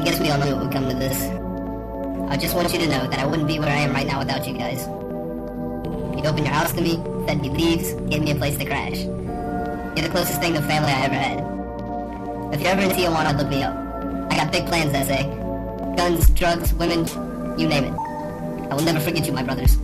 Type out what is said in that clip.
I guess we all knew it would come to this. I just want you to know that I wouldn't be where I am right now without you guys. You'd open your house to me, fed me leaves, gave me a place to crash. You're the closest thing to family I ever had. If you're ever in Tijuana, look me up. I got big plans, I say. Guns, drugs, women, you name it. I will never forget you, my brothers.